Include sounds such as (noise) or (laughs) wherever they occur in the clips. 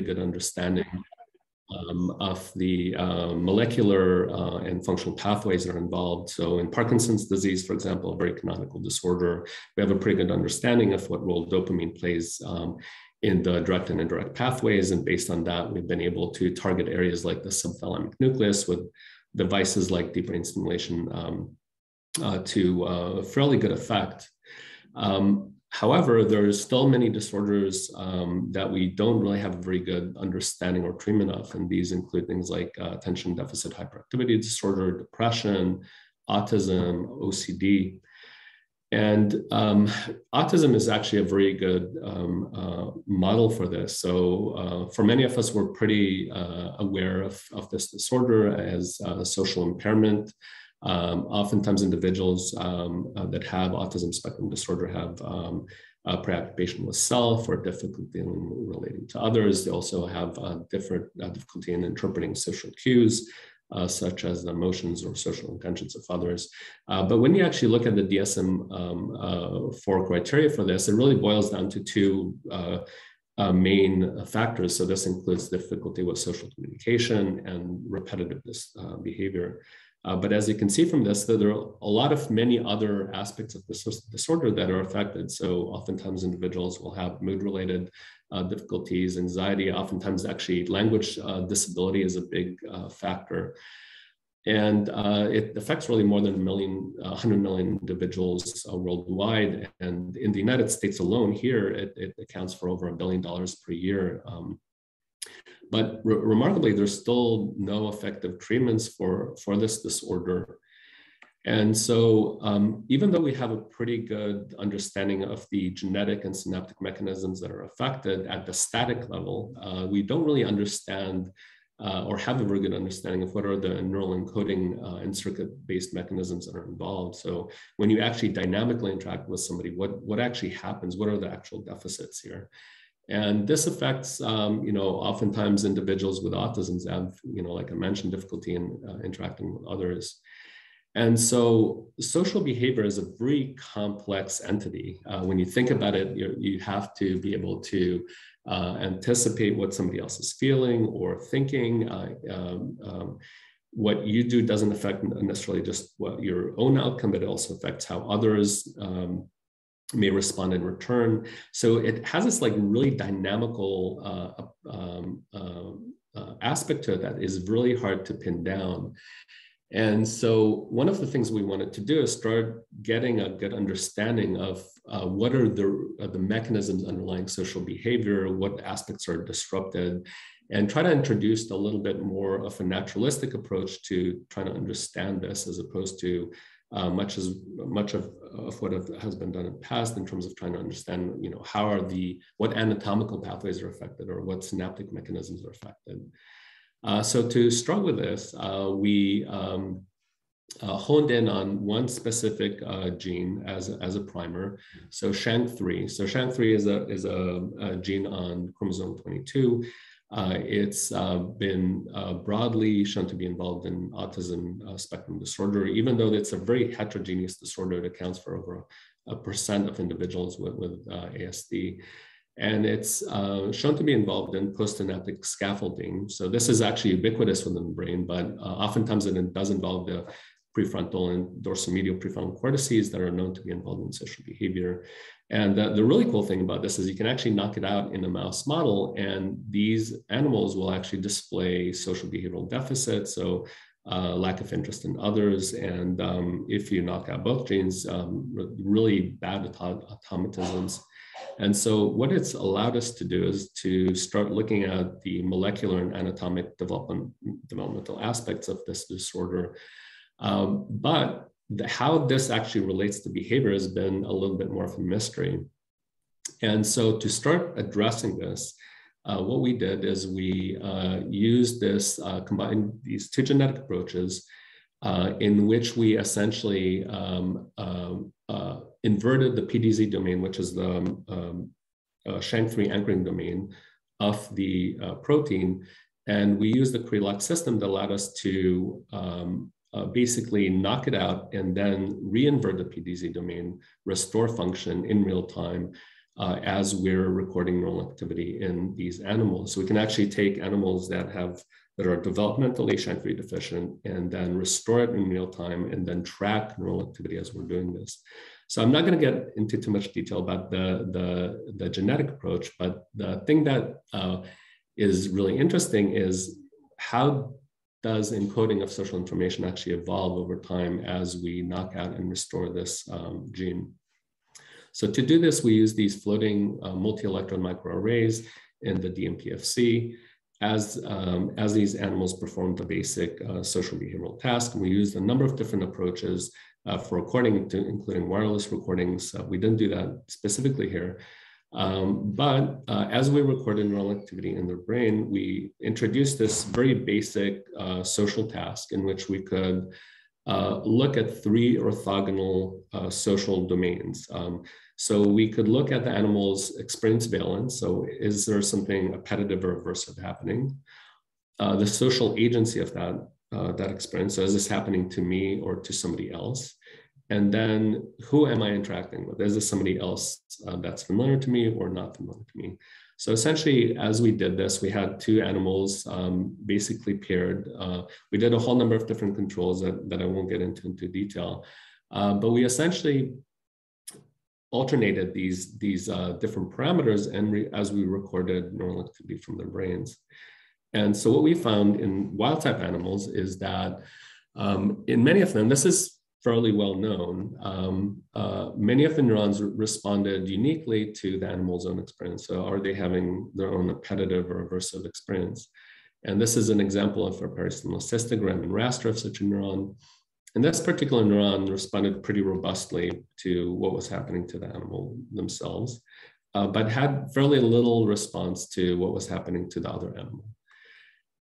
good understanding um, of the uh, molecular uh, and functional pathways that are involved. So in Parkinson's disease, for example, a very canonical disorder, we have a pretty good understanding of what role dopamine plays um, in the direct and indirect pathways. And based on that, we've been able to target areas like the subthalamic nucleus with devices like deep brain stimulation um, uh, to uh, fairly good effect. Um, However, there's still many disorders um, that we don't really have a very good understanding or treatment of, and these include things like uh, attention deficit hyperactivity disorder, depression, autism, OCD. And um, autism is actually a very good um, uh, model for this. So, uh, for many of us, we're pretty uh, aware of, of this disorder as social impairment. Um, oftentimes, individuals um, uh, that have autism spectrum disorder have um, preoccupation with self or difficulty in relating to others. They also have uh, different uh, difficulty in interpreting social cues. Uh, such as the emotions or social intentions of others. Uh, but when you actually look at the DSM um, uh, four criteria for this, it really boils down to two main factors. So this includes difficulty with social communication and repetitive behavior. Uh, but as you can see from this, there are a lot of many other aspects of this disorder that are affected. So oftentimes individuals will have mood-related uh, difficulties, anxiety, oftentimes actually language uh, disability is a big uh, factor. And uh, it affects really more than a million, 100 million individuals worldwide. And in the United States alone here, it, it accounts for over a billion dollars per year. Um, but re remarkably, there's still no effective treatments for, for this disorder. And so, um, even though we have a pretty good understanding of the genetic and synaptic mechanisms that are affected at the static level, uh, we don't really understand uh, or have a very good understanding of what are the neural encoding uh, and circuit-based mechanisms that are involved. So, when you actually dynamically interact with somebody, what what actually happens? What are the actual deficits here? And this affects, um, you know, oftentimes individuals with autism have, you know, like I mentioned, difficulty in uh, interacting with others. And so social behavior is a very complex entity. Uh, when you think about it, you have to be able to uh, anticipate what somebody else is feeling or thinking. Uh, um, um, what you do doesn't affect necessarily just what your own outcome, but it also affects how others um, may respond in return. So it has this like really dynamical uh, um, uh, uh, aspect to it that is really hard to pin down. And so one of the things we wanted to do is start getting a good understanding of uh, what are the, uh, the mechanisms underlying social behavior, what aspects are disrupted, and try to introduce a little bit more of a naturalistic approach to trying to understand this as opposed to uh, much as much of, of what has been done in the past in terms of trying to understand, you know, how are the what anatomical pathways are affected or what synaptic mechanisms are affected. Uh, so to start with this, uh, we um, uh, honed in on one specific uh, gene as, as a primer. So SHANK3. So SHANK3 is a is a, a gene on chromosome 22 uh, it's uh, been uh, broadly shown to be involved in autism uh, spectrum disorder, even though it's a very heterogeneous disorder. It accounts for over a percent of individuals with, with uh, ASD. And it's uh, shown to be involved in postsynaptic scaffolding. So this is actually ubiquitous within the brain, but oftentimes it does involve the prefrontal and dorsomedial prefrontal cortices that are known to be involved in social behavior. And the, the, really cool thing about this is you can actually knock it out in a mouse model, and these animals will actually display social behavioral deficits. So, uh, lack of interest in others. And um, if you knock out both genes, um, really bad automatisms. And so, what it's allowed us to do is to start looking at the molecular and anatomic development, developmental aspects of this disorder. Um, but the, how this actually relates to behavior has been a little bit more of a mystery. And so to start addressing this, uh, what we did is we uh, used this, uh, combined these two genetic approaches uh, in which we essentially um, um uh, inverted the PDZ domain, which is the um, uh, SHANK3 anchoring domain of the protein. And we used the Cre-Lox system that allowed us to um, uh, basically knock it out and then reinvert the PDZ domain, restore function in real time, uh, as we're recording neural activity in these animals. So we can actually take animals that have that are developmentally SHANK3 deficient and then restore it in real time and then track neural activity as we're doing this. So I'm not going to get into too much detail about the, the, the genetic approach, but the thing that uh, is really interesting is how does encoding of social information actually evolve over time as we knock out and restore this um, gene. So to do this, we use these floating uh, multi-electron microarrays in the DMPFC as, um, as these animals perform the basic uh, social behavioral task. And we used a number of different approaches uh, for recording, to, including wireless recordings. Uh, we didn't do that specifically here. Um, but uh, as we recorded neural activity in the brain, we introduced this very basic uh, social task in which we could uh, look at three orthogonal uh, social domains. Um, so we could look at the animal's experience valence. So is there something appetitive or aversive happening? Uh, the social agency of that, uh, that experience. So is this happening to me or to somebody else? And then who am I interacting with? Is this somebody else uh, that's familiar to me or not familiar to me? So essentially, as we did this, we had two animals um, basically paired. Uh, we did a whole number of different controls that, that I won't get into into detail. Uh, but we essentially alternated these, these uh, different parameters and re- as we recorded neural activity from their brains. And so what we found in wild type animals is that um, in many of them, this is fairly well known, um, uh, many of the neurons responded uniquely to the animal's own experience. So are they having their own appetitive or aversive experience? And this is an example of a peristimulus histogram in raster of such a neuron. And this particular neuron responded pretty robustly to what was happening to the animal themselves, uh, but had fairly little response to what was happening to the other animal.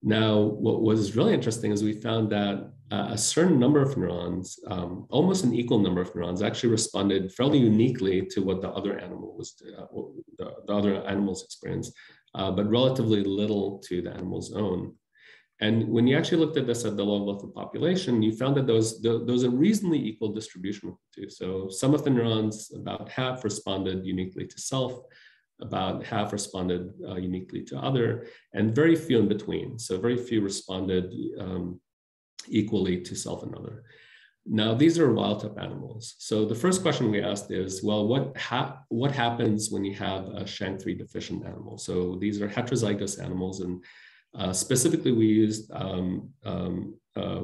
Now, what was really interesting is we found that a certain number of neurons, um, almost an equal number of neurons, actually responded fairly uniquely to what the other animal was, uh, the, the, other animal's experience, uh, but relatively little to the animal's own. And when you actually looked at this at the level of the population, you found that those those a reasonably equal distribution of the two. So some of the neurons, about half, responded uniquely to self, about half responded uh, uniquely to other, and very few in between. So very few responded um, equally to self and other. Now, these are wild type animals. So the first question we asked is, well, what, ha what happens when you have a SHANK3 deficient animal? So these are heterozygous animals, and uh, specifically we used um, um, uh,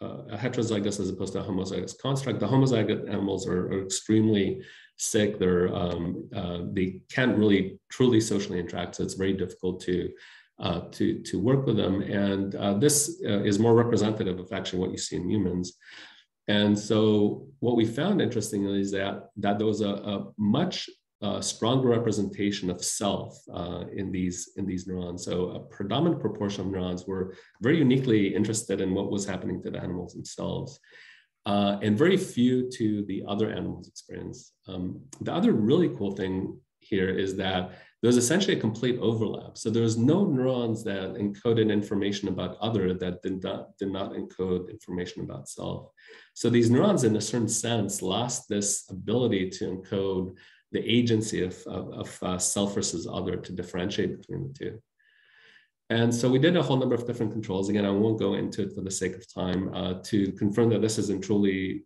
a heterozygous as opposed to a homozygous construct. The homozygous animals are, are extremely sick. They're um, uh, they can't really truly socially interact, so it's very difficult to uh, to to work with them. And uh, this uh, is more representative of actually what you see in humans. And so what we found interestingly is that that there was a, a much uh, stronger representation of self uh, in these in these neurons. So a predominant proportion of neurons were very uniquely interested in what was happening to the animals themselves and very few to the other animals' experience. Um, the other really cool thing here is that there's essentially a complete overlap. So there's no neurons that encoded information about other that did not, did not encode information about self. So these neurons, in a certain sense, lost this ability to encode the agency of, of, of uh, self versus other to differentiate between the two. And so we did a whole number of different controls. Again, I won't go into it for the sake of time uh, to confirm that this isn't truly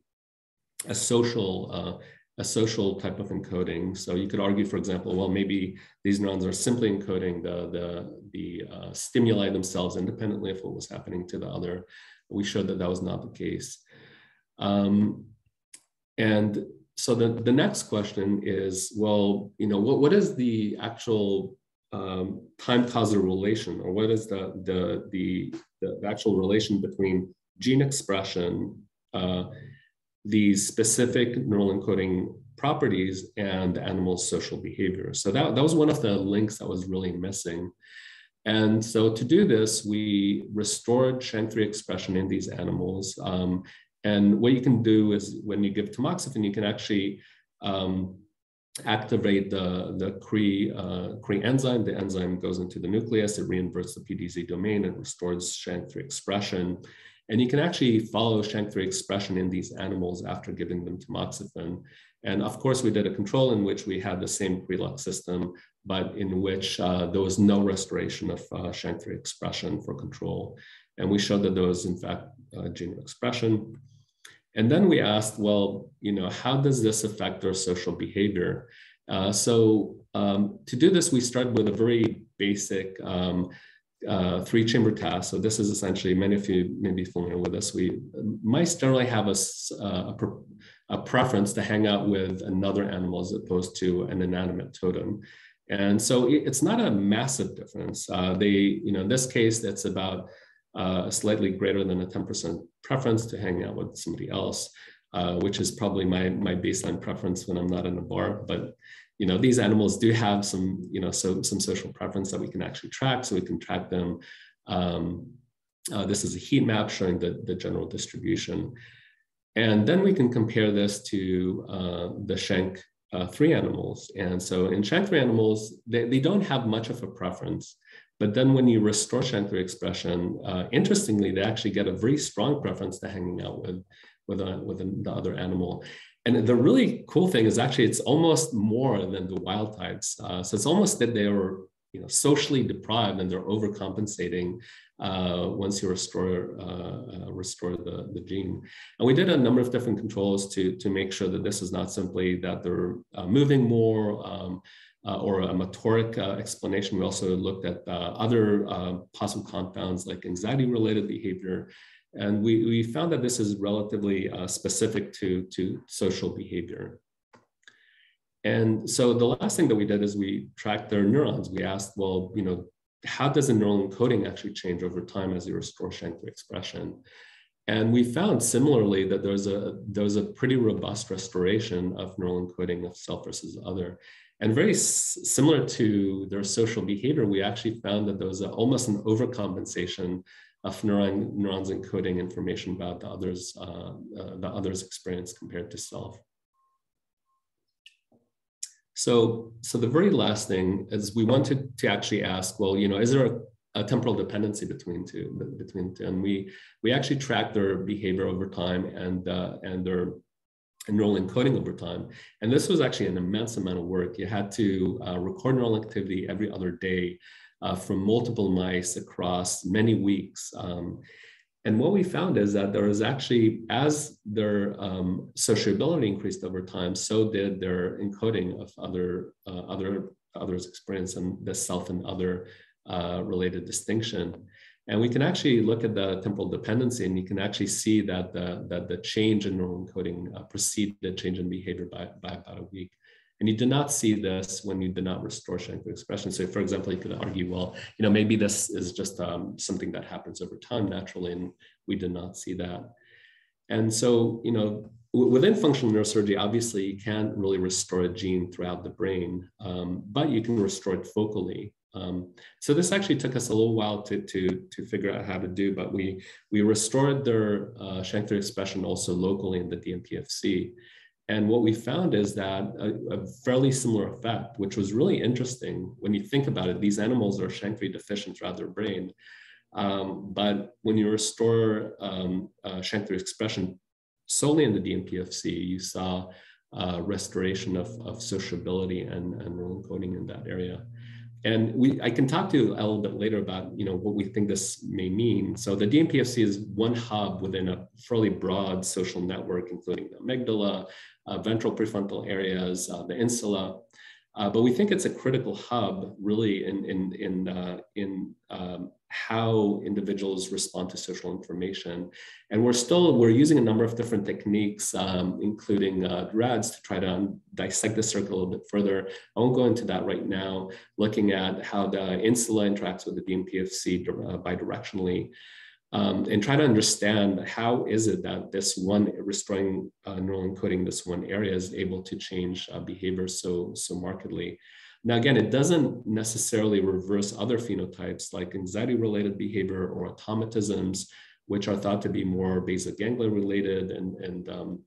a social uh, a social type of encoding. So you could argue, for example, well, maybe these neurons are simply encoding the the the uh, stimuli themselves independently of what was happening to the other. We showed that that was not the case. Um, and so the, the next question is, well, you know, what, what is the actual um, time causal relation, or what is the, the, the, the, actual relation between gene expression, uh, these specific neural encoding properties, and the animal's social behavior? So that, that was one of the links that was really missing. And so to do this, we restored SHANK3 expression in these animals. Um, and what you can do is when you give tamoxifen, you can actually um, activate the, the Cre, uh, Cre enzyme. The enzyme goes into the nucleus, it reinverts the PDZ domain and restores SHANK3 expression. And you can actually follow SHANK3 expression in these animals after giving them tamoxifen. And of course, we did a control in which we had the same Cre-Lox system, but in which uh, there was no restoration of uh, SHANK3 expression for control. And we showed that there was, in fact, uh, gene expression. And then we asked, well, you know, how does this affect their social behavior? Uh, so um, to do this, we started with a very basic um, uh, three chamber test. So this is essentially, many of you may be familiar with this. We mice generally have a, a, a, preference to hang out with another animal as opposed to an inanimate totem. And so it's not a massive difference. Uh, they, you know, in this case, it's about uh, slightly greater than a 10% preference to hang out with somebody else, uh, which is probably my, my baseline preference when I'm not in a bar. But you know, these animals do have some, you know, so some social preference that we can actually track. So we can track them. Um, uh, this is a heat map showing the, the general distribution. And then we can compare this to uh, the Shank uh, three animals. And so in Shank three animals, they, they don't have much of a preference. But then when you restore SHANK3 expression, uh, interestingly, they actually get a very strong preference to hanging out with, with, a, with the other animal. And the really cool thing is actually it's almost more than the wild types. Uh, so it's almost that they were you know, socially deprived and they're overcompensating uh, once you restore uh, uh, restore the, the gene. And we did a number of different controls to, to make sure that this is not simply that they're uh, moving more, um, uh, or a motoric explanation. We also looked at other possible compounds like anxiety-related behavior. And we, we found that this is relatively uh, specific to, to social behavior. And so the last thing that we did is we tracked their neurons. We asked, well, you know, how does the neural encoding actually change over time as you restore SHANK3 expression? And we found similarly that there's a there's a pretty robust restoration of neural encoding of self versus other. And very similar to their social behavior, we actually found that there was a, almost an overcompensation of neuron, neurons encoding information about the others, uh, uh, the others' experience compared to self. So, so the very last thing is we wanted to actually ask, well, you know, is there a, a temporal dependency between two, between two? And we we actually tracked their behavior over time and uh, and their neural encoding over time. And this was actually an immense amount of work. You had to uh, record neural activity every other day uh, from multiple mice across many weeks. Um, and what we found is that there was actually, as their um, sociability increased over time, so did their encoding of other uh, other others' experience and the self and other uh, related distinction. And we can actually look at the temporal dependency and you can actually see that the, that the change in neural encoding uh, preceded the change in behavior by, by about a week. And you did not see this when you did not restore SHANK3 expression. So for example, you could argue, well, you know, maybe this is just um, something that happens over time naturally, and we did not see that. And so, you know, within functional neurosurgery, obviously you can't really restore a gene throughout the brain, um, but you can restore it focally. Um, so this actually took us a little while to, to, to figure out how to do, but we, we restored their uh, SHANK3 expression also locally in the DMPFC. And what we found is that a, a, fairly similar effect, which was really interesting when you think about it, these animals are SHANK3 deficient throughout their brain. Um, but when you restore um, uh, SHANK3 expression solely in the DMPFC, you saw uh, restoration of, of sociability and, and neural encoding in that area and we I can talk to you a little bit later about you know what we think this may mean. So the DMPFC is one hub within a fairly broad social network, including the amygdala, ventral prefrontal areas, uh, the insula, uh, but we think it's a critical hub really in, in, in, uh, in um, how individuals respond to social information. And we're still, we're using a number of different techniques, um, including uh, RADS to try to dissect the circle a little bit further. I won't go into that right now, looking at how the insula interacts with the DMPFC uh, bidirectionally um, and try to understand how is it that this one restoring uh, neural encoding this one area is able to change uh, behavior so so markedly. Now again, it doesn't necessarily reverse other phenotypes like anxiety related behavior or automatisms, which are thought to be more basal ganglia related and and um,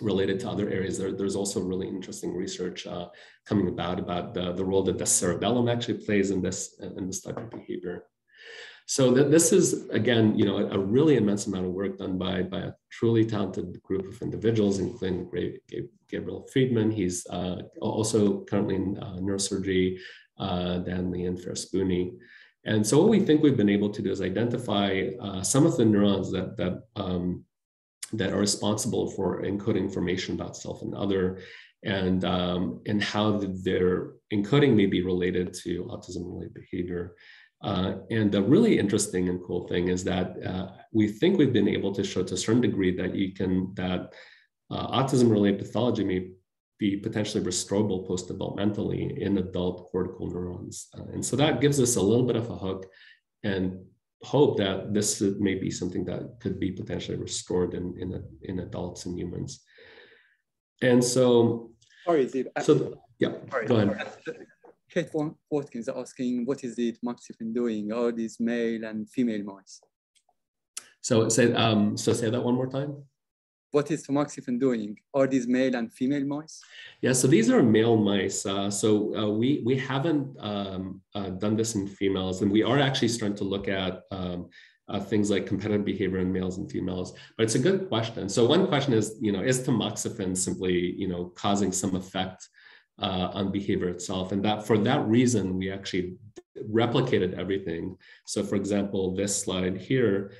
related to other areas. There, there's also really interesting research uh, coming about about the, the role that the cerebellum actually plays in this in this type of behavior. So th- this is again, you know, a, a, really immense amount of work done by by a truly talented group of individuals, including Gabriel Friedman. He's uh, also currently in uh, neurosurgery, uh, Dan Lee and Booney. And so what we think we've been able to do is identify uh, some of the neurons that that um, that are responsible for encoding information about self and other, and um, and how their encoding may be related to autism-related behavior. Uh, and the really interesting and cool thing is that uh, we think we've been able to show to a certain degree that you can that uh, autism-related pathology may be potentially restorable post-developmentally in adult cortical neurons, uh, and so that gives us a little bit of a hook, and hope that this may be something that could be potentially restored in in, in adults and humans. And so, sorry, Steve. So yeah, sorry, go ahead. Kate Watkins asking, what is it tamoxifen doing? Are these male and female mice? So say, um, so say that one more time. What is tamoxifen doing? Are these male and female mice? Yeah, so these are male mice. Uh, so uh, we we haven't um, uh, done this in females, and we are actually starting to look at um, uh, things like competitive behavior in males and females. But it's a good question. So one question is, you know, is tamoxifen simply, you know, causing some effect uh, on behavior itself. And that for that reason, we actually replicated everything. So for example, this slide here,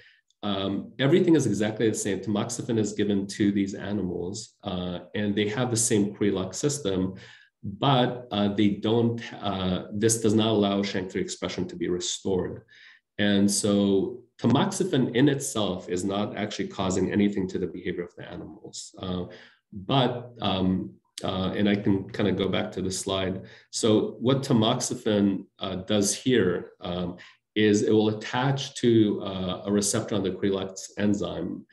um, everything is exactly the same. Tamoxifen is given to these animals uh, and they have the same Cre-Lox system, but uh, they don't, uh, this does not allow SHANK3 expression to be restored. And so tamoxifen in itself is not actually causing anything to the behavior of the animals. Uh, but um, uh, and I can kind of go back to the slide. So what tamoxifen uh, does here um, is it will attach to uh, a receptor on the Cre-Lox enzyme,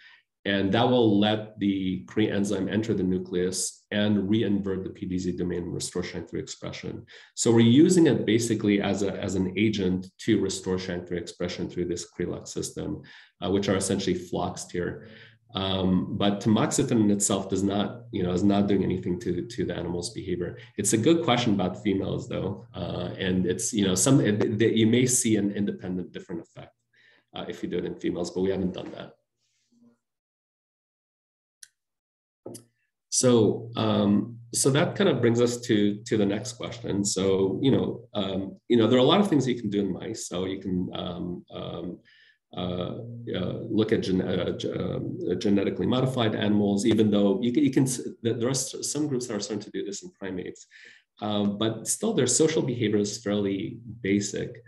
and that will let the Cre enzyme enter the nucleus and re-invert the PDZ domain and restore SHANK3 expression. So we're using it basically as, a, as an agent to restore SHANK3 expression through this Cre-Lox system, uh, which are essentially floxed here. Um, but tamoxifen in itself does not, you know, is not doing anything to, to the animal's behavior. It's a good question about females though. Uh, and it's, you know, some, that you may see an independent different effect uh, if you do it in females, but we haven't done that. So, um, so that kind of brings us to to the next question. So, you know, um, you know, there are a lot of things you can do in mice. So you can um, um uh, uh, look at gen uh, um, genetically modified animals, even though you can, you can, there are some groups that are starting to do this in primates, um, but still their social behavior is fairly basic.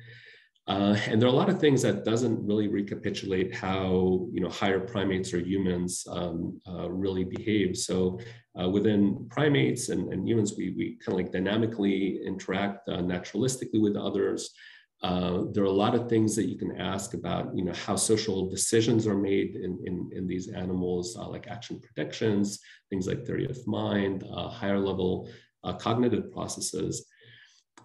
Uh, and there are a lot of things that doesn't really recapitulate how you know higher primates or humans um, uh, really behave. So uh, within primates and, and, humans, we, we kind of like dynamically interact naturalistically with others. Uh, there are a lot of things that you can ask about, you know, how social decisions are made in, in, in these animals, uh, like action predictions, things like theory of mind, uh, higher level uh, cognitive processes.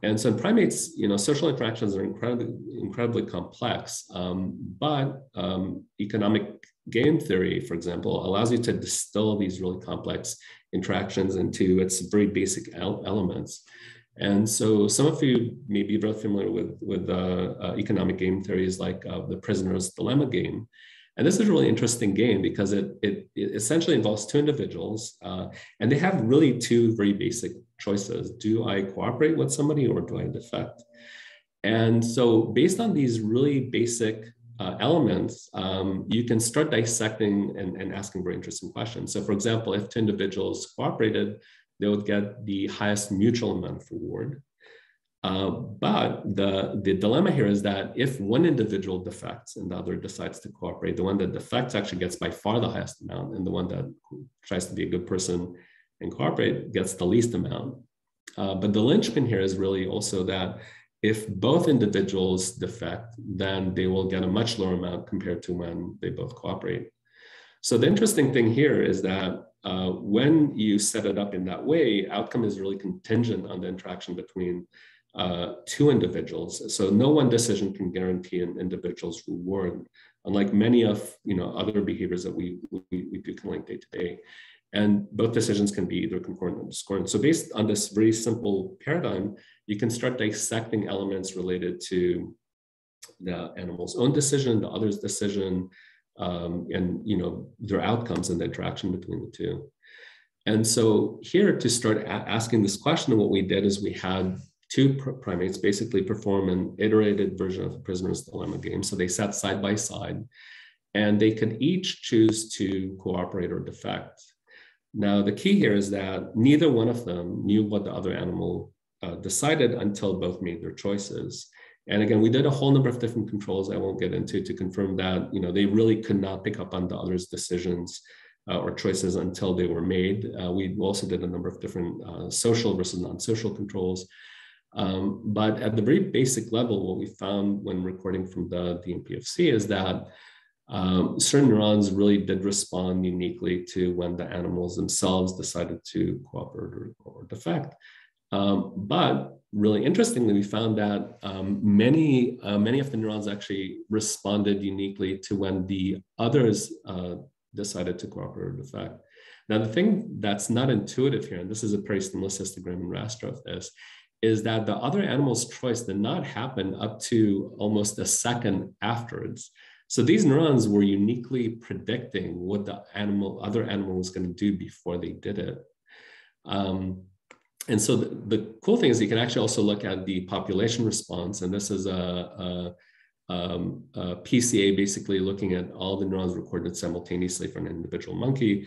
And so in primates, you know, social interactions are incredibly, incredibly complex, um, but um, economic game theory, for example, allows you to distill these really complex interactions into its very basic elements. And so some of you may be very familiar with, with uh, uh, economic game theories like uh, the prisoner's dilemma game. And this is a really interesting game because it, it, it essentially involves two individuals uh, and they have really two very basic choices. Do I cooperate with somebody or do I defect? And so based on these really basic uh, elements, um, you can start dissecting and, and asking very interesting questions. So for example, if two individuals cooperated, they would get the highest mutual amount of reward. Uh, but the, the dilemma here is that if one individual defects and the other decides to cooperate, the one that defects actually gets by far the highest amount, and the one that tries to be a good person and cooperate gets the least amount. Uh, but the linchpin here is really also that if both individuals defect, then they will get a much lower amount compared to when they both cooperate. So the interesting thing here is that uh, when you set it up in that way, outcome is really contingent on the interaction between uh, two individuals. So no one decision can guarantee an individual's reward, unlike many of you know other behaviors that we we, we do of day to day. And both decisions can be either concordant or discordant. So based on this very simple paradigm, you can start dissecting elements related to the animal's own decision, the other's decision, um, and you know their outcomes and the interaction between the two. And so here to start asking this question, what we did is we had two pr primates basically perform an iterated version of the prisoner's dilemma game. So they sat side by side and they could each choose to cooperate or defect. Now, the key here is that neither one of them knew what the other animal uh, decided until both made their choices. And again, we did a whole number of different controls I won't get into to confirm that you know they really could not pick up on the other's decisions uh, or choices until they were made. Uh, we also did a number of different uh, social versus non-social controls. Um, but at the very basic level, what we found when recording from the DMPFC is that um, certain neurons really did respond uniquely to when the animals themselves decided to cooperate or, or defect. Um, but really interestingly, we found that um, many, uh, many of the neurons actually responded uniquely to when the others uh, decided to cooperate or defect. Now, the thing that's not intuitive here, and this is a peristimulus histogram and raster of this, is that the other animal's choice did not happen up to almost a second afterwards. So these neurons were uniquely predicting what the animal, other animal was going to do before they did it. Um, and so the, the, cool thing is you can actually also look at the population response, and this is a, a um, uh, PCA basically looking at all the neurons recorded simultaneously for an individual monkey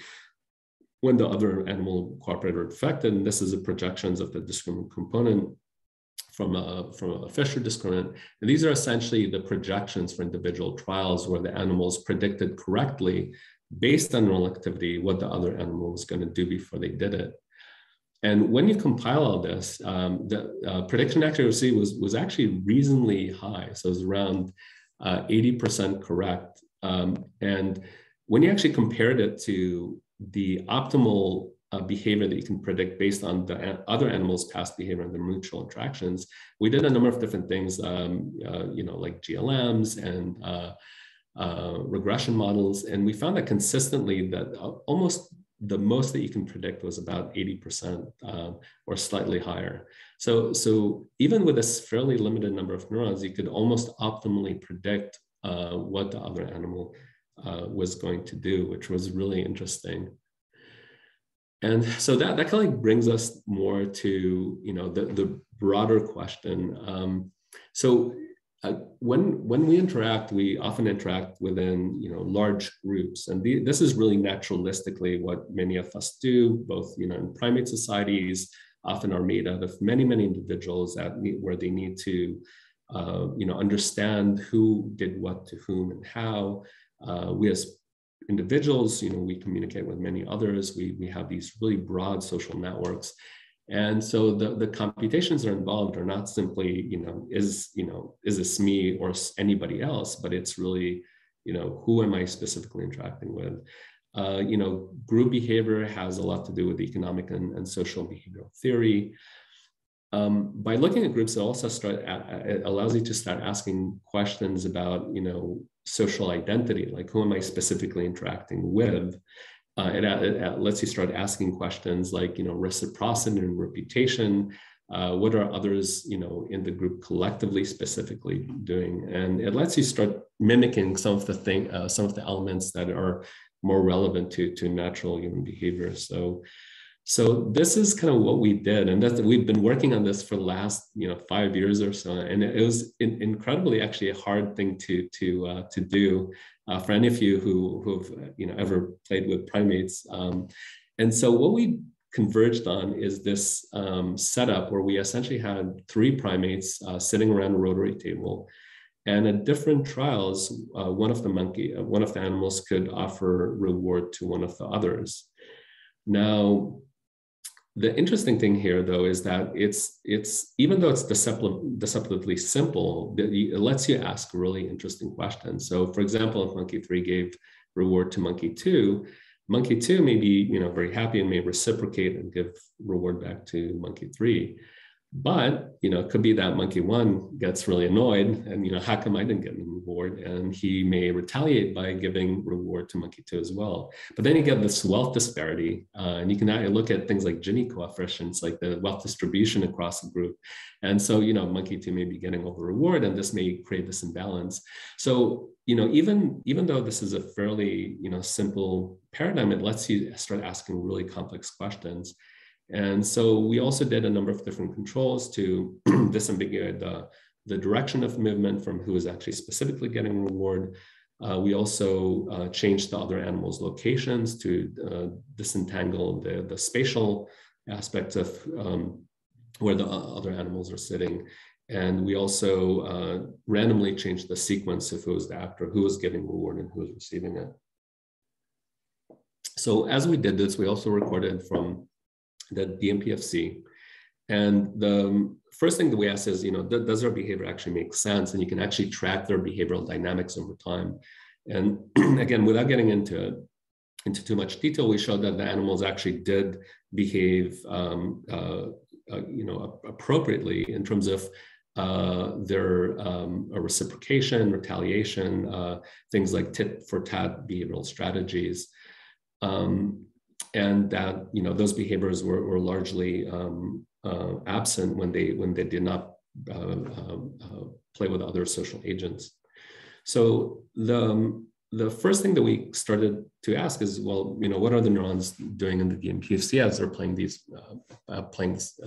when the other animal cooperated or defected. And this is the projections of the discriminant component from a, from a Fisher discriminant. And these are essentially the projections for individual trials where the animals predicted correctly based on neural activity what the other animal was going to do before they did it. And when you compile all this, um, the uh, prediction accuracy was, was actually reasonably high. So it was around uh, 80% correct. Um, and when you actually compared it to the optimal uh, behavior that you can predict based on the other animals' past behavior and their mutual interactions, we did a number of different things, um, uh, you know, like GLMs and uh, uh, regression models. And we found that consistently that uh, almost the most that you can predict was about 80% um, or slightly higher. So, so even with this fairly limited number of neurons, you could almost optimally predict uh, what the other animal uh, was going to do, which was really interesting. And so that, that kind of like brings us more to, you know, the, the broader question. Um, so when when we interact, we often interact within you know large groups, and the, this is really naturalistically what many of us do, both you know in primate societies, often are made out of many many individuals that where they need to uh, you know understand who did what to whom and how. Uh, we as individuals, you know, we communicate with many others. We we have these really broad social networks, and so the, the computations are involved are not simply, you know, is, you know, is this me or anybody else, but it's really, you know, who am I specifically interacting with? Uh, you know, group behavior has a lot to do with economic and, and social behavioral theory. Um, by looking at groups, it also start it allows you to start asking questions about, you know, social identity, like who am I specifically interacting with? Uh, it, it, lets you start asking questions like, you know, reciprocity and reputation. Uh, what are others, you know, in the group collectively, specifically doing? And it lets you start mimicking some of the thing, uh, some of the elements that are more relevant to to natural human behavior. So, so this is kind of what we did, and that we've been working on this for the last, you know, five years or so. And it was in, incredibly actually a hard thing to to uh, to do uh, for any of you who who've you know ever played with primates. Um, and so what we converged on is this um, setup where we essentially had three primates uh, sitting around a rotary table. And at different trials, uh, one of the monkey, uh, one of the animals could offer reward to one of the others. Now, the interesting thing here, though, is that it's it's even though it's deceptively simple, it lets you ask really interesting questions. So, for example, if monkey three gave reward to monkey two, monkey two may be you know very happy and may reciprocate and give reward back to monkey three. But you know, it could be that monkey one gets really annoyed, and you know, how come I didn't get the reward? And he may retaliate by giving reward to monkey two as well. But then you get this wealth disparity, uh, and you can look at things like Gini coefficients, like the wealth distribution across the group. And so, you know, monkey two may be getting over reward, and this may create this imbalance. So, you know, even even though this is a fairly you know simple paradigm, it lets you start asking really complex questions. And so we also did a number of different controls to (clears throat) disambiguate the, the direction of movement from who is actually specifically getting reward. Uh, we also uh, changed the other animals' locations to uh, disentangle the, the spatial aspects of um, where the other animals are sitting. And we also uh, randomly changed the sequence of who was the actor, who was getting reward and who was receiving it. So as we did this, we also recorded from the DMPFC. And the first thing that we ask is, you know, does their behavior actually make sense? And you can actually track their behavioral dynamics over time. And (clears throat) again, without getting into into too much detail, we showed that the animals actually did behave, um, uh, uh, you know, appropriately in terms of uh, their um, reciprocation, retaliation, uh, things like tit for tat behavioral strategies. Um, and that you know those behaviors were, were largely um, uh, absent when they when they did not uh, uh, uh play with other social agents. So the um, the first thing that we started to ask is, well, you know, what are the neurons doing in the DMPFC as they're playing these uh, uh, playing this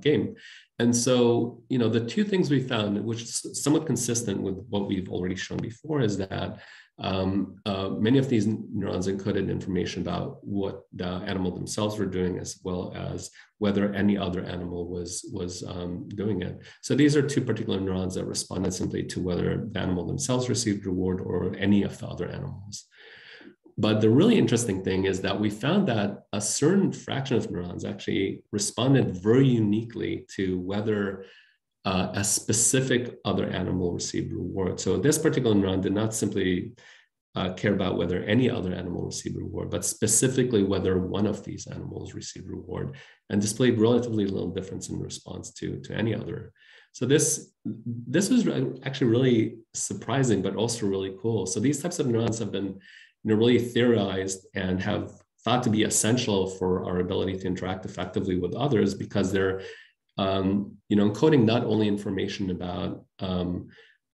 game? And so, you know, the two things we found, which is somewhat consistent with what we've already shown before, is that um, uh, many of these neurons encoded information about what the animal themselves were doing, as well as whether any other animal was was um, doing it. So these are two particular neurons that responded simply to whether the animal themselves received reward or any of the other animals. But the really interesting thing is that we found that a certain fraction of neurons actually responded very uniquely to whether uh, a specific other animal received reward. So this particular neuron did not simply uh, care about whether any other animal received reward, but specifically whether one of these animals received reward and displayed relatively little difference in response to, to any other. So this, this was actually really surprising, but also really cool. So these types of neurons have been you know, really theorized and have thought to be essential for our ability to interact effectively with others because they're um, you know, encoding not only information about um,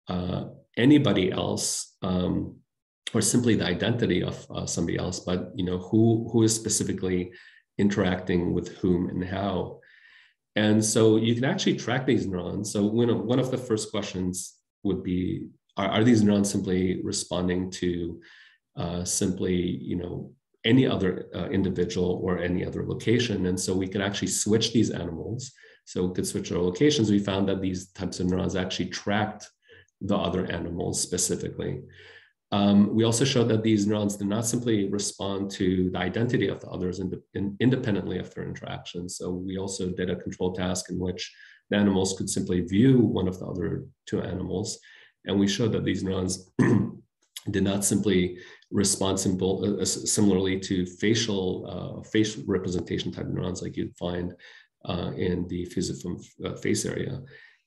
uh, anybody else um, or simply the identity of uh, somebody else, but you know, who who is specifically interacting with whom and how. And so you can actually track these neurons. So when, one of the first questions would be, are, are these neurons simply responding to uh, simply, you know, any other uh, individual or any other location? And so we can actually switch these animals so we could switch our locations. We found that these types of neurons actually tracked the other animals specifically. Um, we also showed that these neurons did not simply respond to the identity of the others in, in, independently of their interactions. So we also did a control task in which the animals could simply view one of the other two animals. And we showed that these neurons (clears throat) did not simply respond simple, uh, similarly to facial, uh, facial representation type neurons like you'd find uh, in the fusiform uh, face area.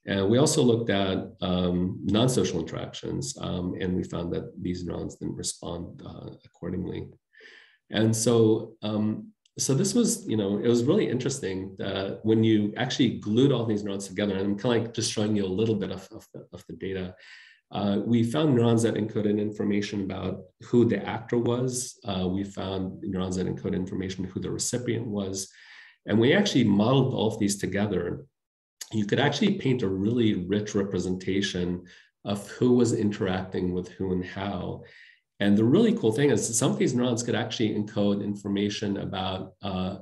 And we also looked at um, non-social interactions, um, and we found that these neurons didn't respond uh, accordingly. And so, um, so this was, you know, it was really interesting that when you actually glued all these neurons together, and I'm kind of like just showing you a little bit of, of, the, of the data, uh, we found neurons that encoded information about who the actor was. Uh, we found neurons that encode information who the recipient was. And we actually modeled all of these together. You could actually paint a really rich representation of who was interacting with who and how. And the really cool thing is some of these neurons could actually encode information about uh,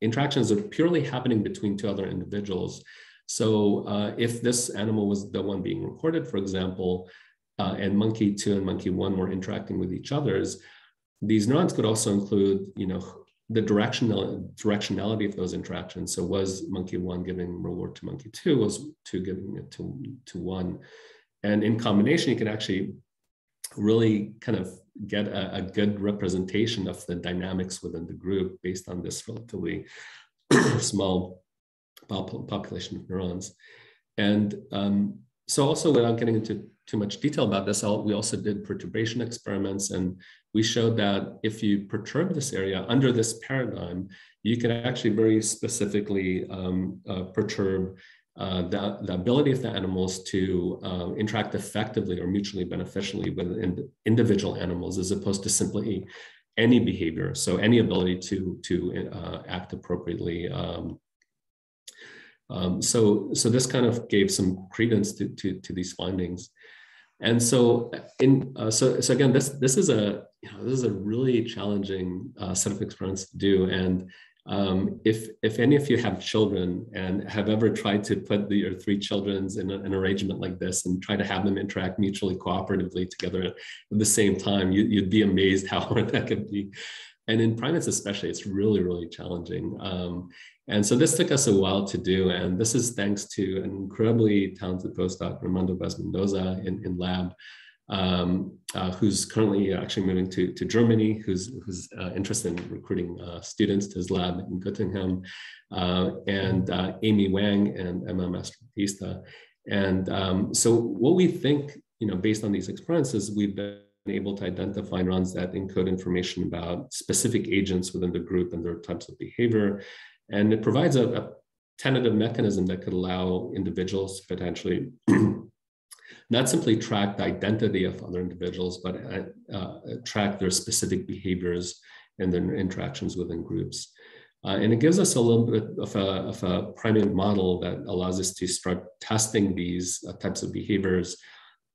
interactions that are purely happening between two other individuals. So uh, if this animal was the one being recorded, for example, uh, and monkey two and monkey one were interacting with each other's, these neurons could also include, you know, the directional directionality of those interactions. So was monkey one giving reward to monkey two? Was two giving it to, to one? And in combination, you can actually really kind of get a, a good representation of the dynamics within the group based on this relatively (clears throat) small population of neurons. And um, so also without getting into too much detail about this, we also did perturbation experiments and we showed that if you perturb this area under this paradigm, you can actually very specifically um, uh, perturb uh, the, the ability of the animals to uh, interact effectively or mutually beneficially with in, individual animals as opposed to simply any behavior. So any ability to, to uh, act appropriately. Um, um, so, so this kind of gave some credence to, to, to these findings. And so, in uh, so so again, this this is a you know this is a really challenging uh, set of experiments to do. And um, if if any of you have children and have ever tried to put the, your three children's in a, an arrangement like this and try to have them interact mutually cooperatively together at the same time, you, would be amazed how (laughs) hard that could be. And in primates especially, it's really really challenging. Um, and so this took us a while to do, and this is thanks to an incredibly talented postdoc, Raymundo Baez-Mendoza in, in lab, um, uh, who's currently actually moving to, to Germany, who's, who's uh, interested in recruiting uh, students to his lab in Göttingen, uh, and uh, Amy Wang and Emma Mastrobattista. And um, so what we think, you know, based on these experiences, we've been able to identify neurons that encode information about specific agents within the group and their types of behavior. And it provides a, a tentative mechanism that could allow individuals to potentially (clears throat) not simply track the identity of other individuals, but uh, uh, track their specific behaviors and their interactions within groups. Uh, and it gives us a little bit of a, of a primate model that allows us to start testing these uh, types of behaviors,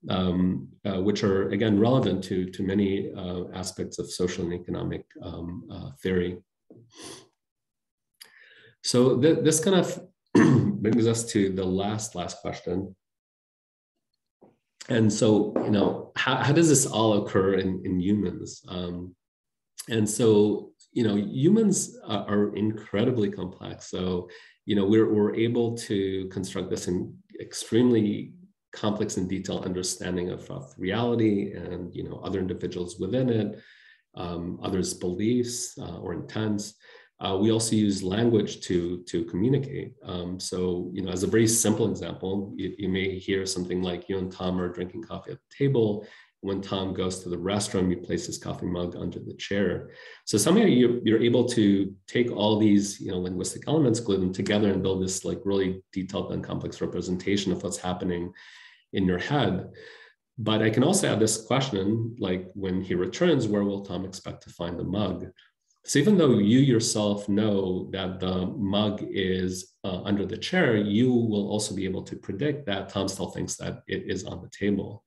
um, uh, which are, again, relevant to, to many uh, aspects of social and economic um, theory. So th this kind of (clears throat) brings us to the last, last question, and so you know how, how does this all occur in, in humans? Um, and so you know humans are, are, incredibly complex. So you know we're, we're able to construct this in extremely complex and detailed understanding of, of reality and you know other individuals within it um, others beliefs uh, or intents uh, we also use language to, to communicate. Um, so, you know, as a very simple example, you, you, may hear something like you and Tom are drinking coffee at the table. When Tom goes to the restroom, you place his coffee mug under the chair. So somehow you, you're able to take all these, you know, linguistic elements, glue them together and build this like really detailed and complex representation of what's happening in your head. But I can also add this question, like when he returns, where will Tom expect to find the mug? So even though you yourself know that the mug is uh, under the chair, you will also be able to predict that Tom still thinks that it is on the table.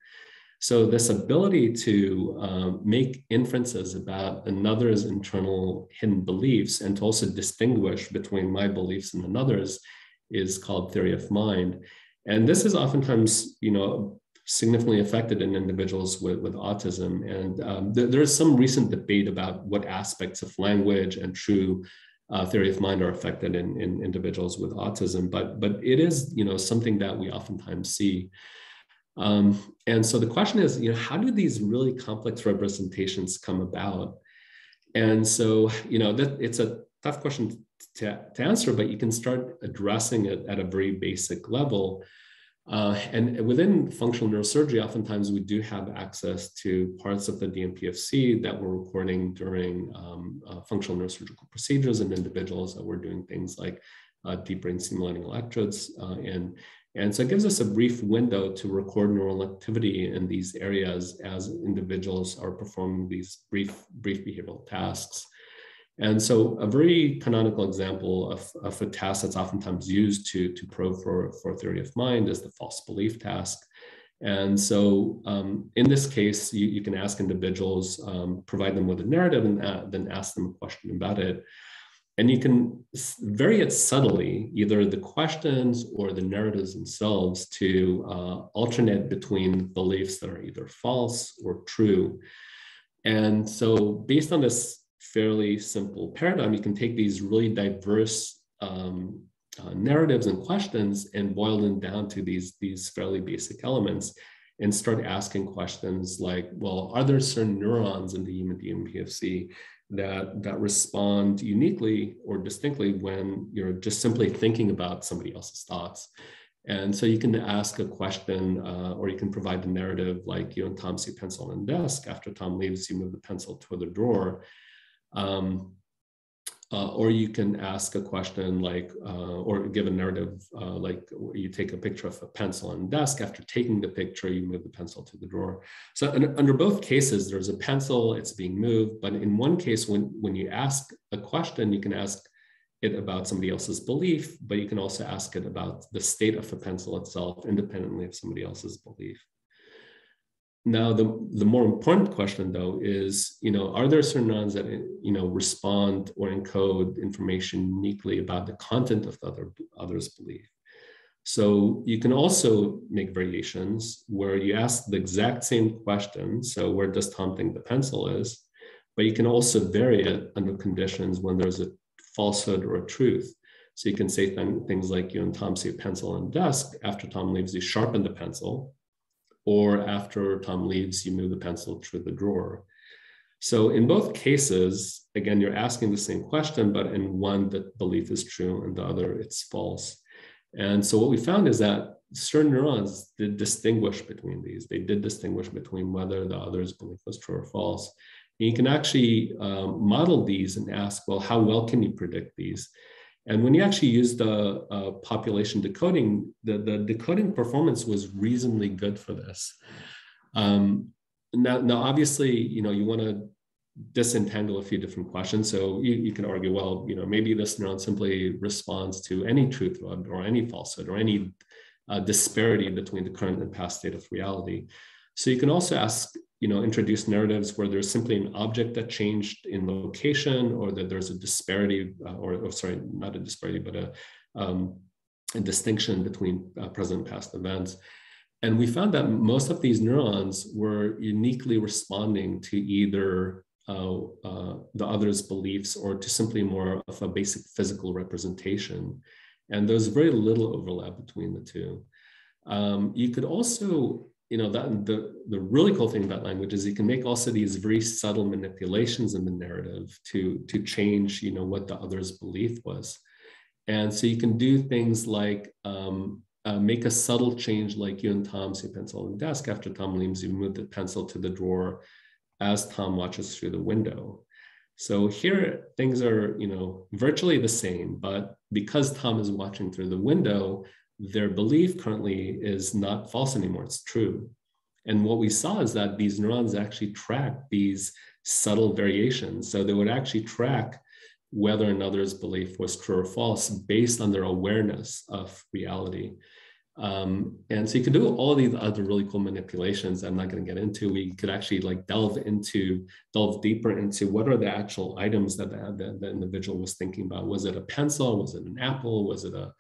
So this ability to um, make inferences about another's internal hidden beliefs and to also distinguish between my beliefs and another's is called theory of mind. And this is oftentimes, you know, significantly affected in individuals with, with autism. And um, th- there is some recent debate about what aspects of language and true uh, theory of mind are affected in, in individuals with autism. But, but it is you know, something that we oftentimes see. Um, and so the question is, you know, how do these really complex representations come about? And so, you know, that it's a tough question to, to answer, but you can start addressing it at a very basic level. Uh, and within functional neurosurgery, oftentimes we do have access to parts of the DMPFC that we're recording during um, uh, functional neurosurgical procedures in individuals that we're doing things like uh, deep brain stimulating electrodes. Uh, and, and so it gives us a brief window to record neural activity in these areas as individuals are performing these brief, brief behavioral tasks. And so a very canonical example of, of a task that's oftentimes used to, to probe for, for theory of mind is the false belief task. And so um, in this case, you, you can ask individuals, um, provide them with a narrative and uh, then ask them a question about it. And you can vary it subtly, either the questions or the narratives themselves to uh, alternate between beliefs that are either false or true. And so based on this fairly simple paradigm, you can take these really diverse um, uh, narratives and questions and boil them down to these, these fairly basic elements and start asking questions like, well, are there certain neurons in the human DMPFC that that respond uniquely or distinctly when you're just simply thinking about somebody else's thoughts. And so you can ask a question uh, or you can provide the narrative like you and Tom see pencil on desk. After Tom leaves, you move the pencil to the drawer. Um, uh, or you can ask a question like, uh, or give a narrative uh, like you take a picture of a pencil on the desk. After taking the picture, you move the pencil to the drawer. So under both cases, there's a pencil, it's being moved. But in one case, when, when you ask a question, you can ask it about somebody else's belief, but you can also ask it about the state of the pencil itself, independently of somebody else's belief. Now, the, the more important question, though, is, you know, are there certain neurons that, you know, respond or encode information uniquely about the content of the other, other's belief? So you can also make variations where you ask the exact same question. So where does Tom think the pencil is? But you can also vary it under conditions when there's a falsehood or a truth. So you can say th- things like you and Tom see a pencil on desk. After Tom leaves, you sharpen the pencil or after Tom leaves, you move the pencil to the drawer. So in both cases, again, you're asking the same question, but in one, the belief is true, and the other, it's false. And so what we found is that certain neurons did distinguish between these. They did distinguish between whether the other's belief was true or false. And you can actually um, model these and ask, well, how well can you predict these? And when you actually use the uh, population decoding, the, the decoding performance was reasonably good for this. Um, now, now, obviously, you know, you want to disentangle a few different questions. So you, you can argue, well, you know, maybe this neuron simply responds to any truth or, any falsehood or any uh, disparity between the current and past state of reality. So you can also ask, you know, introduce narratives where there's simply an object that changed in location or that there's a disparity uh, or, or, sorry, not a disparity, but a, um, a distinction between uh, present and past events. And we found that most of these neurons were uniquely responding to either uh, uh, the other's beliefs or to simply more of a basic physical representation. And there's very little overlap between the two. Um, you could also you know that the, the really cool thing about language is you can make also these very subtle manipulations in the narrative to to change you know what the other's belief was. And so you can do things like um, uh, make a subtle change like you and tom see pencil on the desk after tom leaves you move the pencil to the drawer as tom watches through the window. So here things are you know virtually the same but because tom is watching through the window their belief currently is not false anymore, it's true. And what we saw is that these neurons actually track these subtle variations. So they would actually track whether another's belief was true or false based on their awareness of reality. Um, and so you can do all these other really cool manipulations I'm not going to get into. We could actually like delve into, delve deeper into what are the actual items that the, the, the individual was thinking about. Was it a pencil? Was it an apple? Was it a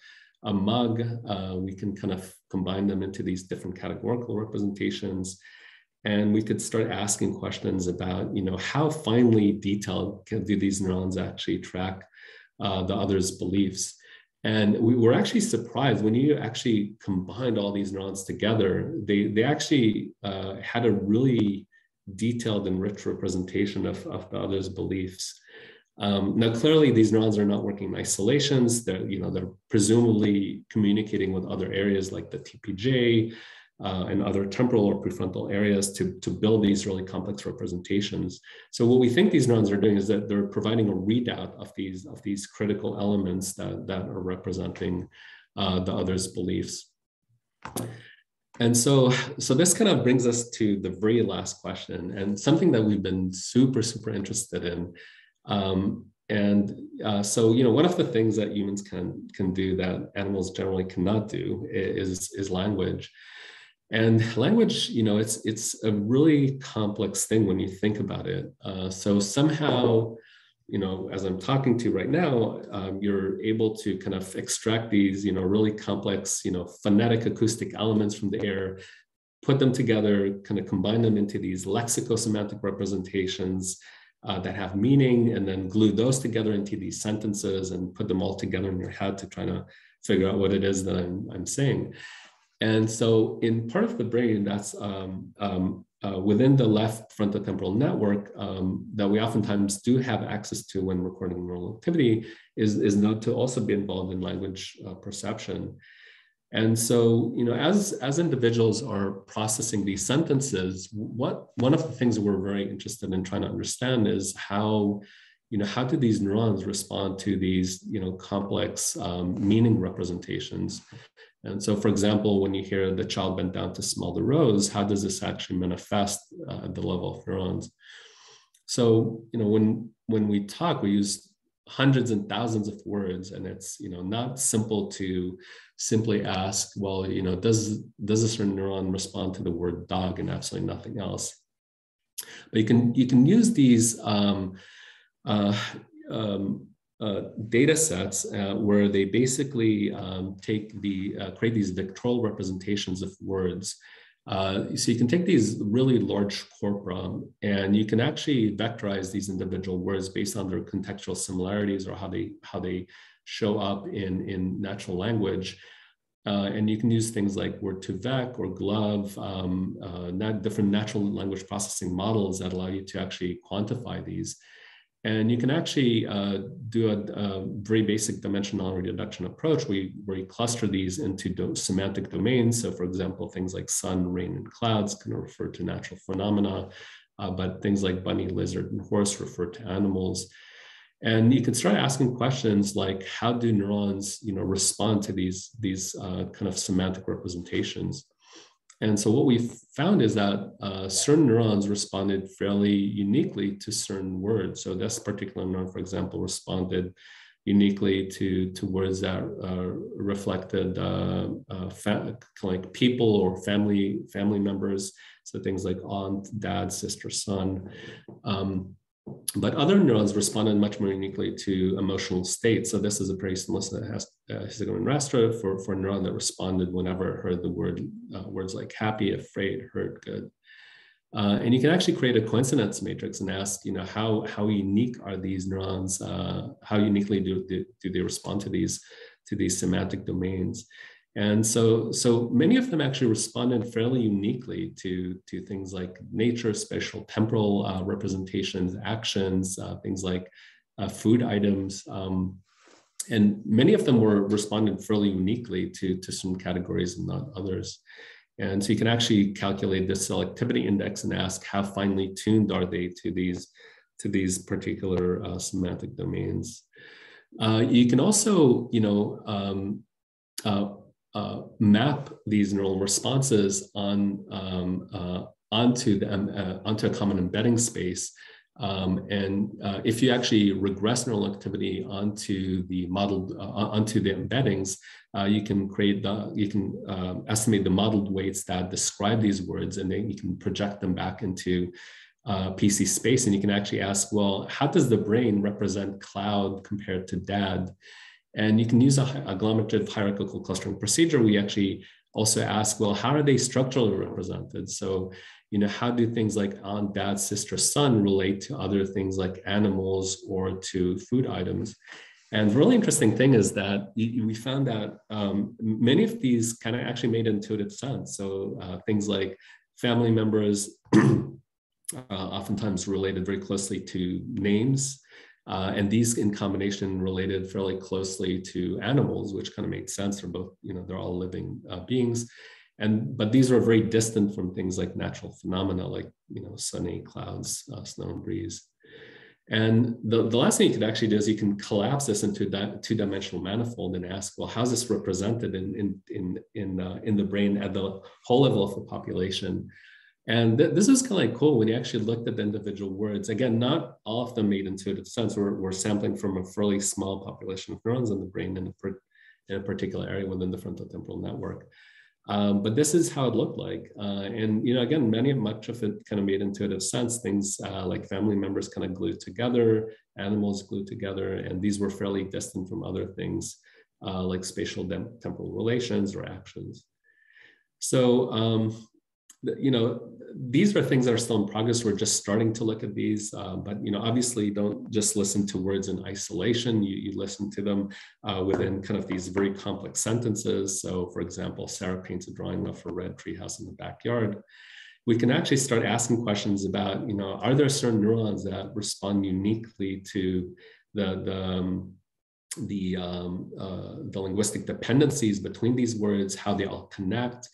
a mug. Uh, we can kind of combine them into these different categorical representations. And we could start asking questions about, you know, how finely detailed can, do these neurons actually track uh, the other's beliefs? And we were actually surprised when you actually combined all these neurons together, they, they actually uh, had a really detailed and rich representation of, of the other's beliefs. Um, now, clearly, these neurons are not working in isolations. They're, you know, they're presumably communicating with other areas like the TPJ uh, and other temporal or prefrontal areas to, to build these really complex representations. So what we think these neurons are doing is that they're providing a readout of these, of these critical elements that, that are representing uh, the other's beliefs. And so, so this kind of brings us to the very last question and something that we've been super, super interested in um, and uh, so, you know, one of the things that humans can can do that animals generally cannot do is is language. And language, you know, it's it's a really complex thing when you think about it. Uh, so somehow, you know, as I'm talking to you right now, um, you're able to kind of extract these, you know, really complex, you know, phonetic acoustic elements from the air, put them together, kind of combine them into these lexicosemantic representations uh, that have meaning and then glue those together into these sentences and put them all together in your head to try to figure out what it is that I'm, I'm saying. And so in part of the brain, that's um, um, uh, within the left frontotemporal network um, that we oftentimes do have access to when recording neural activity is, is known to also be involved in language uh, perception. And so, you know, as, as individuals are processing these sentences, what one of the things that we're very interested in trying to understand is how, you know, how do these neurons respond to these, you know, complex um, meaning representations? And so, for example, when you hear the child bent down to smell the rose, how does this actually manifest uh, at the level of neurons? So, you know, when when we talk, we use hundreds and thousands of words, and it's you know not simple to simply ask, well, you know, does does this neuron respond to the word dog and absolutely nothing else? But you can you can use these um, uh, um, uh, data sets uh, where they basically um, take the uh, create these vectorial representations of words. Uh, so you can take these really large corpora and you can actually vectorize these individual words based on their contextual similarities or how they how they show up in in natural language. Uh, and you can use things like word2vec or GloVe, um, uh, different natural language processing models that allow you to actually quantify these. And you can actually uh, do a, a, very basic dimensionality reduction approach where you, where you cluster these into do semantic domains. So for example, things like sun, rain, and clouds can refer to natural phenomena, uh, but things like bunny, lizard, and horse refer to animals. And you can start asking questions like, how do neurons you know, respond to these, these uh, kind of semantic representations? And so what we found is that uh, certain neurons responded fairly uniquely to certain words. So this particular neuron, for example, responded uniquely to, to words that uh, reflected uh, uh like people or family family members. So things like aunt, dad, sister, son. Um, but other neurons responded much more uniquely to emotional states. So this is a very similar to histogram raster for, for a neuron that responded whenever it heard the word uh, words like happy, afraid, hurt, good. Uh, and you can actually create a coincidence matrix and ask, you know, how how unique are these neurons? Uh, how uniquely do, do, do they respond to these to these semantic domains? And so, so many of them actually responded fairly uniquely to, to things like nature, spatial, temporal uh, representations, actions, uh, things like uh, food items. Um, and many of them were responded fairly uniquely to, to some categories and not others. And so you can actually calculate the selectivity index and ask how finely tuned are they to these, to these particular uh, semantic domains. Uh, you can also, you know, um, uh, uh, map these neural responses on um, uh, onto the um, uh, onto a common embedding space. Um, and uh, if you actually regress neural activity onto the model uh, onto the embeddings, uh, you can create the you can um, estimate the modeled weights that describe these words, and then you can project them back into PC space, and you can actually ask, well, how does the brain represent cloud compared to dad? And you can use a, agglomerative hierarchical clustering procedure. We actually also ask, well, how are they structurally represented? So, you know, how do things like aunt, dad, sister, son relate to other things like animals or to food items? And the really interesting thing is that we found that um, many of these kind of actually made intuitive sense. So uh, things like family members (clears throat) uh, oftentimes related very closely to names uh, and these in combination related fairly closely to animals, which kind of made sense. They're both, you know, they're all living uh, beings. And, but these are very distant from things like natural phenomena like, you know, sunny clouds, uh, snow and breeze. And the, the last thing you could actually do is you can collapse this into that two-dimensional manifold and ask, well, how's this represented in, in, in, in, uh, in the brain at the whole level of the population? And th- this is kind of like cool when you actually looked at the individual words. Again, not all of them made intuitive sense. We're, we're sampling from a fairly small population of neurons in the brain in a, per, in a particular area within the frontotemporal network. Um, but this is how it looked like. Uh, and, you know, again, many of much of it kind of made intuitive sense. Things uh, like family members kind of glued together, animals glued together, and these were fairly distant from other things uh, like spatial temporal relations or actions. So, um, you know, these are things that are still in progress. We're just starting to look at these, uh, but you know, obviously, don't just listen to words in isolation. You, you listen to them uh, within kind of these very complex sentences. So, for example, Sarah paints a drawing of a red treehouse in the backyard, we can actually start asking questions about, you know, are there certain neurons that respond uniquely to the, the, um, the, um, uh, the linguistic dependencies between these words, how they all connect.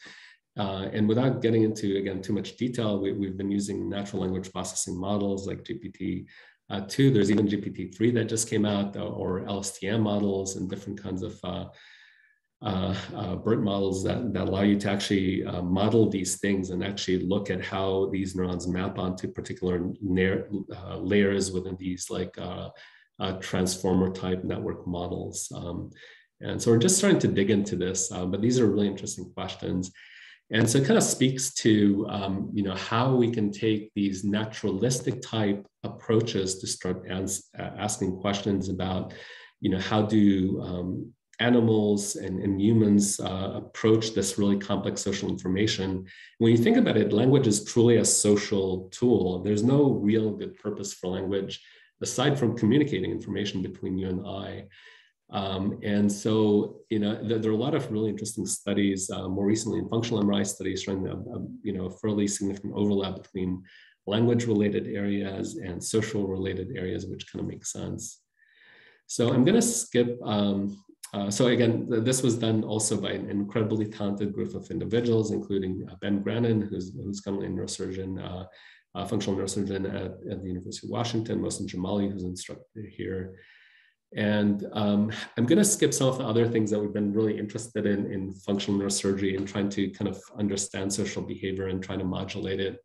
Uh, and without getting into, again, too much detail, we, have been using natural language processing models like GPT uh, 2. There's even GPT-3 that just came out, uh, or LSTM models and different kinds of uh, uh, uh, BERT models that, that allow you to actually model these things and actually look at how these neurons map onto particular layers within these like transformer type network models. Um, and so we're just starting to dig into this, but these are really interesting questions. And so it kind of speaks to, um, you know, how we can take these naturalistic type approaches to start as, asking questions about, you know, how do um, animals and, and humans uh, approach this really complex social information. When you think about it, language is truly a social tool. There's no real good purpose for language aside from communicating information between you and I. Um, and so, you know, there, there, are a lot of really interesting studies, uh, more recently in functional MRI studies showing a, a, you know, a fairly significant overlap between language related areas and social related areas, which kind of makes sense. So I'm going to skip um, uh, so again, this was done also by an incredibly talented group of individuals, including uh, Ben Grannan, who's, who's currently a neurosurgeon, uh, functional neurosurgeon at, at, the University of Washington, Mohsen Jamali, who's instructor here. And um, I'm going to skip some of the other things that we've been really interested in in functional neurosurgery and trying to kind of understand social behavior and trying to modulate it.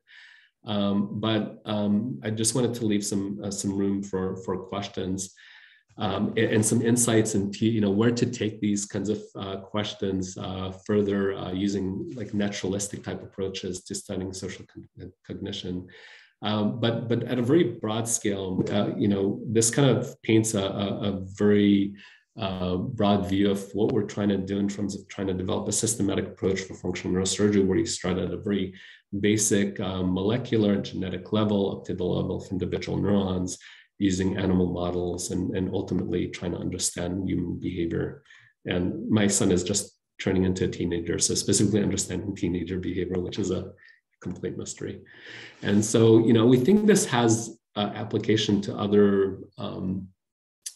Um, but um, I just wanted to leave some uh, some room for for questions um, and, and, some insights into you know where to take these kinds of uh, questions uh, further uh, using like naturalistic type approaches to studying social con cognition. Um, but but at a very broad scale, uh, you know, this kind of paints a, a, a very uh, broad view of what we're trying to do in terms of trying to develop a systematic approach for functional neurosurgery, where you start at a very basic um, molecular and genetic level up to the level of individual neurons, using animal models and, and ultimately trying to understand human behavior. And my son is just turning into a teenager, so specifically understanding teenager behavior, which is a complete mystery. And so, you know, we think this has uh, application to other, um,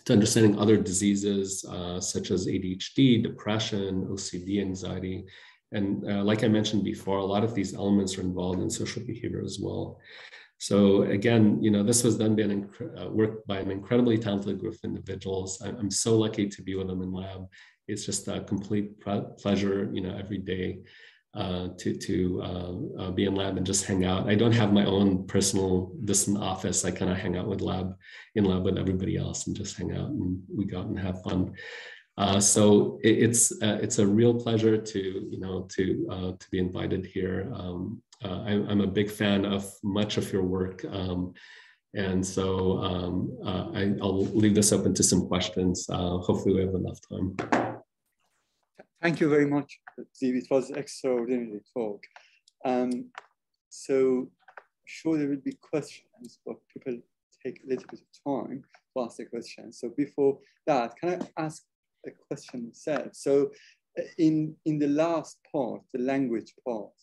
to understanding other diseases uh, such as ADHD, depression, OCD, anxiety. And uh, like I mentioned before, a lot of these elements are involved in social behavior as well. So again, you know, this was done by an uh, work by an incredibly talented group of individuals. I'm, I'm, so lucky to be with them in lab. It's just a complete pleasure, you know, every day uh, to to uh, uh, be in lab and just hang out. I don't have my own personal distant office. I kind of hang out with lab in lab with everybody else and just hang out and we go out and have fun. Uh, so it, it's uh, it's a real pleasure to you know to to be invited here. Um, I, am a big fan of much of your work. Um, and so um, I, will leave this open to some questions. Hopefully we have enough time. Thank you very much, Ziv. It was extraordinary talk. Um, so sure there will be questions, but people take a little bit of time to ask the questions. So before that, can I ask a question itself? So in, in the last part, the language part,